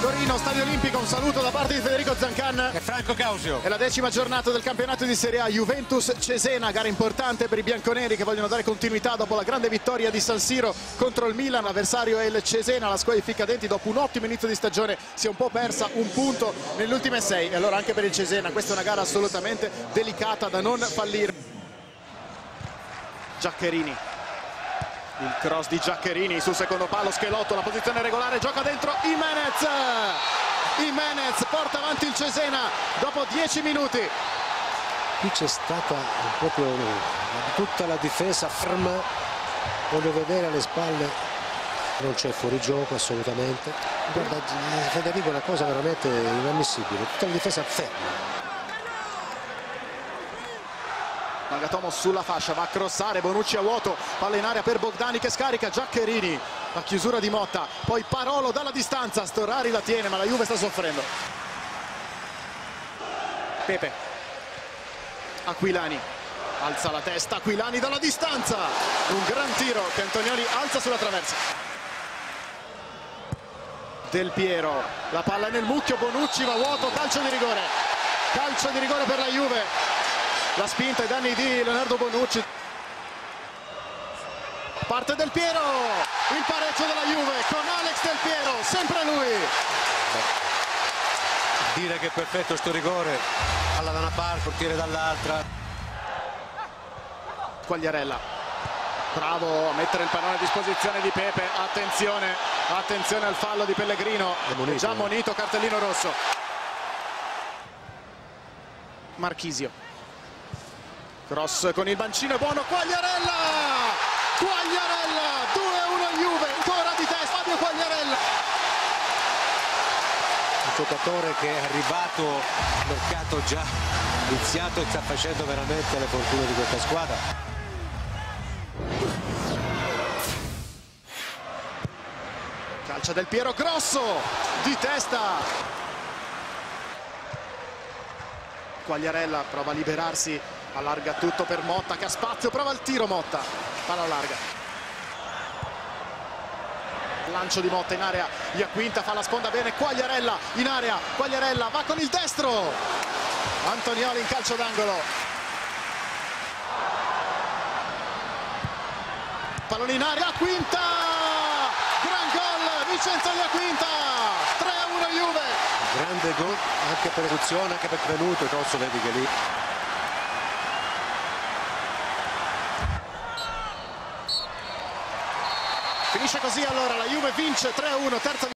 Torino, Stadio Olimpico, un saluto da parte di Federico Zancan. E Franco Causio. È la decima giornata del campionato di Serie A Juventus-Cesena, gara importante per i bianconeri che vogliono dare continuità dopo la grande vittoria di San Siro contro il Milan. L'avversario è il Cesena, la squadra di Ficcadenti dopo un ottimo inizio di stagione si è un po' persa un punto nelle ultime sei e allora anche per il Cesena questa è una gara assolutamente delicata da non fallire. Giaccherini il cross di Giaccherini sul secondo palo, Schelotto, la posizione regolare, gioca dentro Jimenez. Jimenez porta avanti il Cesena dopo 10 minuti. Qui c'è stata proprio tutta la difesa ferma, voglio vedere alle spalle, non c'è fuorigioco assolutamente. Guarda Federico è una cosa veramente inammissibile, tutta la difesa ferma. Magatomo sulla fascia, va a crossare, Bonucci a vuoto, palla in aria per Bogdani che scarica, Giaccherini, la chiusura di Motta, poi Parolo dalla distanza, Storari la tiene ma la Juve sta soffrendo. Pepe, Aquilani, alza la testa, Aquilani dalla distanza, un gran tiro che Antonioli alza sulla traversa. Del Piero, la palla nel mucchio, Bonucci va vuoto, calcio di rigore, calcio di rigore per la Juve la spinta ai danni di Leonardo Bonucci. Parte Del Piero. Il pareggio della Juve con Alex Del Piero. Sempre lui. Dire che è perfetto sto rigore. Palla da una parte, portiere dall'altra. Quagliarella. Bravo a mettere il pallone a disposizione di Pepe. Attenzione, attenzione al fallo di Pellegrino. Monito, già monito cartellino rosso. Marchisio Cross con il bancino è buono, Quagliarella! Quagliarella! 2-1 Juve, ancora di testa Fabio Quagliarella! Un giocatore che è arrivato al mercato già iniziato e sta facendo veramente le fortune di questa squadra. Calcia del Piero Grosso di testa. Quagliarella prova a liberarsi allarga tutto per Motta che ha spazio, prova il tiro Motta, palla larga. Lancio di Motta in area, Iaquinta fa la sponda bene, Quagliarella in area, Quagliarella va con il destro, Antonioli in calcio d'angolo. Pallone in area, Quinta, gran gol, Vincenzo Iaquinta, 3-1 Juve. Grande gol anche per esecuzione, anche per Crenuto, Rosso vedi che lì Finisce così allora, la Juve vince 3-1, terza